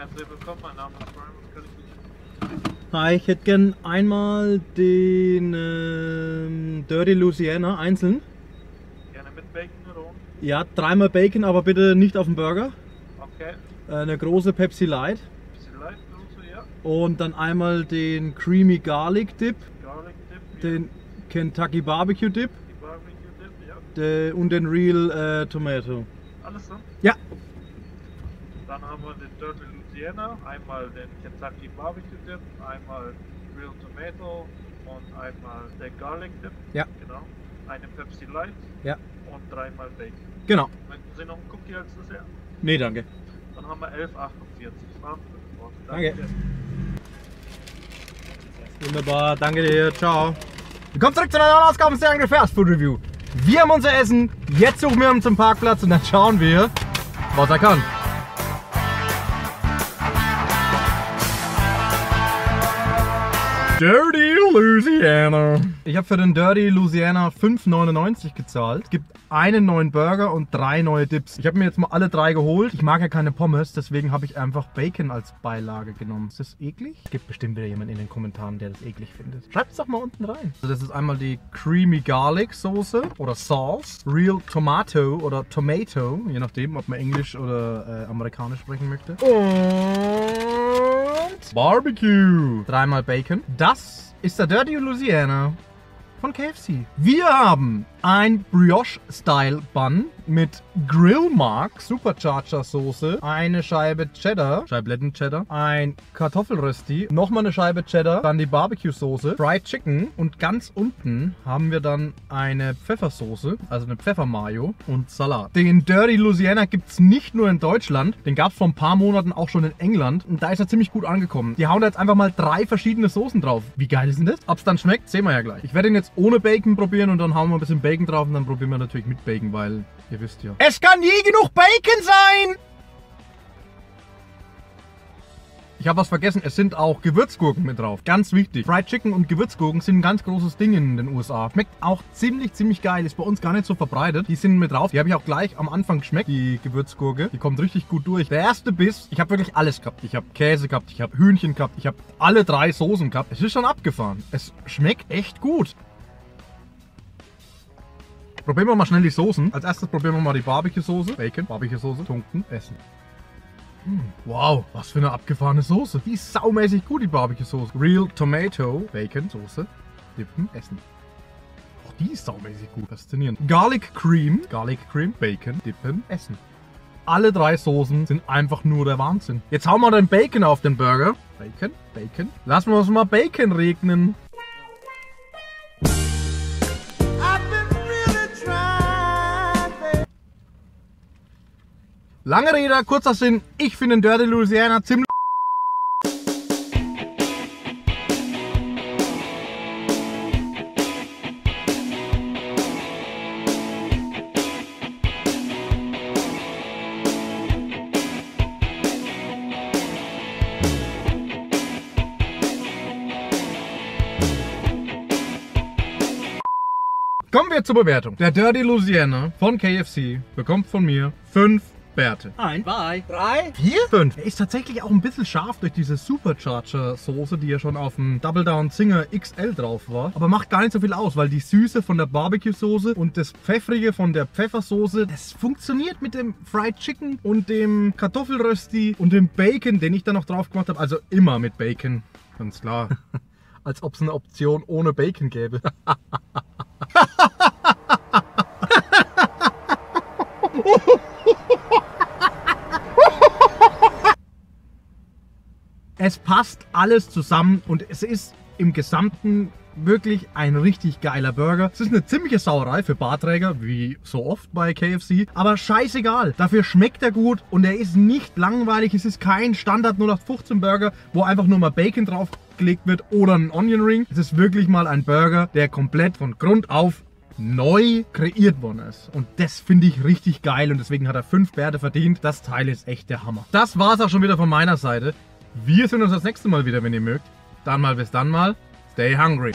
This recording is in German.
Herzlich willkommen, mein Name ist Brian. Was kann ich für Hi, ich hätte gern einmal den ähm, Dirty Louisiana einzeln. Gerne mit Bacon oder ohne? Ja, dreimal Bacon, aber bitte nicht auf dem Burger. Okay. Äh, Eine große Pepsi Light. Bisschen Light Soße, ja. Und dann einmal den Creamy Garlic Dip, Garlic Dip, den Kentucky Barbecue Dip die Barbecue Dip, ja. und den Real äh, Tomato. Alles drin? Ja, Dann haben wir den Dirty Louisiana, einmal den Kentucky Barbecue Dip, einmal Real Tomato und einmal den Garlic Dip. Ja. Genau. Eine Pepsi Light ja, und dreimal Bacon. genau. Möchten Sie noch einen Cookie als Dessert? Nee, danke. Dann haben wir 11,48. Fragen für Wort. Danke. Wunderbar, danke dir, ciao. Willkommen zurück zu einer neuen Ausgabe des Angry Fast Food Review. Wir haben unser Essen, jetzt suchen wir uns einen Parkplatz und dann schauen wir, was er kann. Dirty Louisiana. Ich habe für den Dirty Louisiana 5,99 gezahlt. Es gibt einen neuen Burger und drei neue Dips. Ich habe mir jetzt mal alle drei geholt. Ich mag ja keine Pommes, deswegen habe ich einfach Bacon als Beilage genommen. Ist das eklig? Es gibt bestimmt wieder jemanden in den Kommentaren, der das eklig findet. Schreibt es doch mal unten rein. Also das ist einmal die Creamy Garlic Soße oder Sauce, Real Tomato oder Tomato, je nachdem, ob man Englisch oder äh, Amerikanisch sprechen möchte. Und Barbecue. Dreimal Bacon. Das ist der Dirty Louisiana von KFC. Wir haben ein Brioche-Style-Bun mit Grillmark, Supercharger Soße, eine Scheibe Cheddar, Scheibletten Cheddar, ein Kartoffelrösti, nochmal eine Scheibe Cheddar, dann die Barbecue-Soße, Fried Chicken und ganz unten haben wir dann eine Pfeffersoße, also eine Pfeffermayo und Salat. Den Dirty Louisiana gibt es nicht nur in Deutschland, den gab es vor ein paar Monaten auch schon in England und da ist er ziemlich gut angekommen. Die hauen da jetzt einfach mal drei verschiedene Soßen drauf. Wie geil ist denn das? Ob es dann schmeckt, sehen wir ja gleich. Ich werde ihn jetzt ohne Bacon probieren und dann hauen wir ein bisschen Bacon drauf und dann probieren wir natürlich mit Bacon, weil ihr wisst ja. Es kann nie genug Bacon sein! Ich habe was vergessen, es sind auch Gewürzgurken mit drauf. Ganz wichtig. Fried Chicken und Gewürzgurken sind ein ganz großes Ding in den USA. Schmeckt auch ziemlich, ziemlich geil. Ist bei uns gar nicht so verbreitet. Die sind mit drauf. Die habe ich auch gleich am Anfang geschmeckt, die Gewürzgurke. Die kommt richtig gut durch. Der erste Biss, ich habe wirklich alles gehabt. Ich habe Käse gehabt, ich habe Hühnchen gehabt, ich habe alle drei Soßen gehabt. Es ist schon abgefahren. Es schmeckt echt gut. Probieren wir mal schnell die Soßen. Als erstes probieren wir mal die Barbecue-Soße. Bacon, Barbecue-Soße, tunken, essen. Hm, Wow, was für eine abgefahrene Soße. Die ist saumäßig gut, die Barbecue-Soße. Real Tomato, Bacon, Soße, dippen, essen. Auch die ist saumäßig gut. Faszinierend. Garlic Cream, Garlic Cream, Bacon, dippen, essen. Alle drei Soßen sind einfach nur der Wahnsinn. Jetzt hauen wir den Bacon auf den Burger. Bacon, Bacon. Lassen wir uns mal Bacon regnen. Lange Rede, kurzer Sinn. Ich finde den Dirty Louisiana ziemlich. Kommen wir zur Bewertung. Der Dirty Louisiana von KFC bekommt von mir 5 Bärte. Ein, zwei, drei. Vier? Fünf. Er ist tatsächlich auch ein bisschen scharf durch diese Supercharger Soße, die ja schon auf dem Double Down Zinger XL drauf war. Aber macht gar nicht so viel aus, weil die Süße von der Barbecue Soße und das Pfeffrige von der Pfeffersoße, das funktioniert mit dem Fried Chicken und dem Kartoffelrösti und dem Bacon, den ich da noch drauf gemacht habe. Also immer mit Bacon. Ganz klar. Als ob es eine Option ohne Bacon gäbe. Es passt alles zusammen und es ist im Gesamten wirklich ein richtig geiler Burger. Es ist eine ziemliche Sauerei für Barträger, wie so oft bei KFC. Aber scheißegal. Dafür schmeckt er gut und er ist nicht langweilig. Es ist kein Standard 0815 Burger, wo einfach nur mal Bacon draufgelegt wird oder ein Onion Ring. Es ist wirklich mal ein Burger, der komplett von Grund auf neu kreiert worden ist. Und das finde ich richtig geil und deswegen hat er fünf Bärte verdient. Das Teil ist echt der Hammer. Das war es auch schon wieder von meiner Seite. Wir sehen uns das nächste Mal wieder, wenn ihr mögt. Dann mal bis dann mal. Stay hungry.